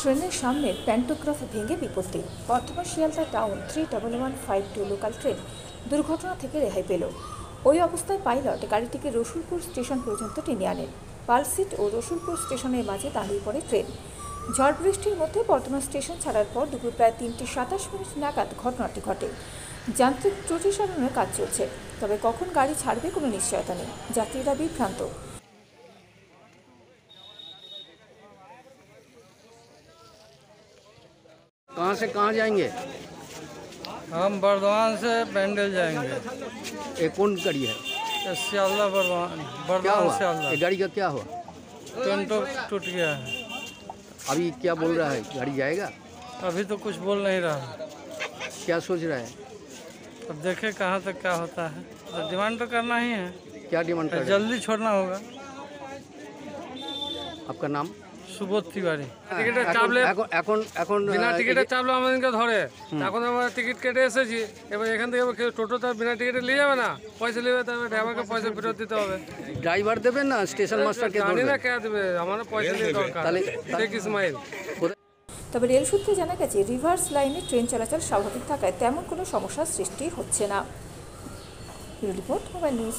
ট্রেনের সামনের প্যান্টোগ্রাফ ভেঙে বিপত্তি। Bardhaman Sealdah town three double one five two local train দুর্ঘটনা থেকে রেহাই পেল। ওই অবস্থায় পাইলট গাড়িটিকে রসুলপুর স্টেশন পর্যন্ত টেনে আনেন। পালসিট ও রসুলপুর স্টেশনের মাঝে দাঁড়িয়ে পড়ে ট্রেন। ঝড় বৃষ্টির মধ্যে বর্ধমান স্টেশন ছাড়ার পর দুপুর প্রায় তিনটে সাতাশ মিনিট নাগাদ ঘটনাটি ঘটে যান্ত্রিক ত্রুটি সারানোর কাজ চলছে তবে কখন গাড়ি ছাড়বে কোনো নিশ্চয়তা নেই যাত্রীরা বিভ্রান্ত कहाँ से कहाँ जाएंगे हम बर्धमान से पैंडल जाएंगे ये कौन गाड़ी है ये सियालदा बर्धमान क्या बर्धमान हुआ सियालदा ये गाड़ी का क्या हुआ टेंटो टूट गया है अभी क्या बोल रहा है गाड़ी जाएगा अभी तो कुछ बोल नहीं रहा क्या सोच रहा है अब देखे कहाँ तक क्या होता है तो डिमांड तो करना ही है क्या डिमांड कर रहा है जल्दी छोड़ना होगा आपका नाम সুবোধ তিওয়ারি টিকিটের এখন চাপলে এখন এখন এখন বিনা আহ, টিকিটের চাপলে আমাদেরকে ধরে এখন আমরা টিকিট কেটে এসেছি এবার এখান থেকে আবার কেউ টোটো তো আর বিনা টিকিটে নিয়ে যাবে না পয়সা নেবে তবে ড্রাইভারকে পয়সা ফেরত দিতে হবে ড্রাইভার দেবেন না? স্টেশন মাস্টারকে জানি না কে দেবে আমার পয়সা নেই দরকার। তাহলে শেখ ইসমাইল। তবে রেল সূত্রে জানা গেছে রিভার্স লাইনে ট্রেন চলাচল স্বাভাবিক থাকায় তেমন কোনো সমস্যার সৃষ্টি হচ্ছে না। রিপোর্ট মোবাইল নিউজ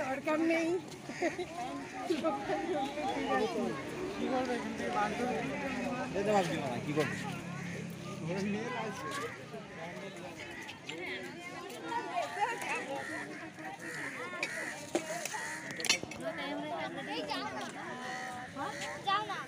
দরকার নেই কি করবে যাও না